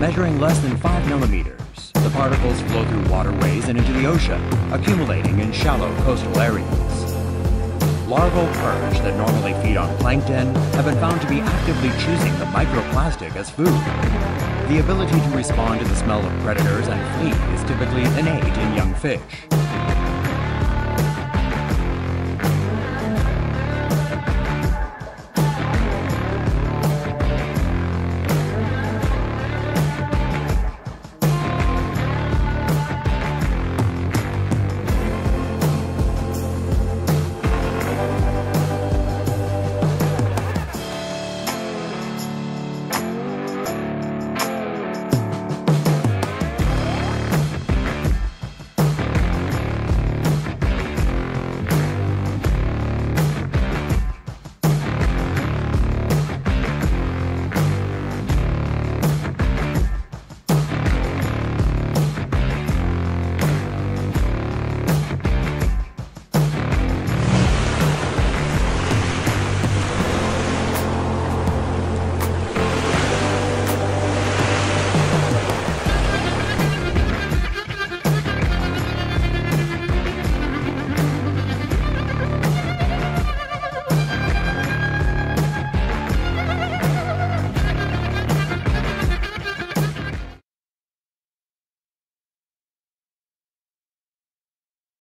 Measuring less than 5 millimeters, the particles flow through waterways and into the ocean, accumulating in shallow coastal areas. Larval perch that normally feed on plankton have been found to be actively choosing the microplastic as food. The ability to respond to the smell of predators and flee is typically innate in young fish.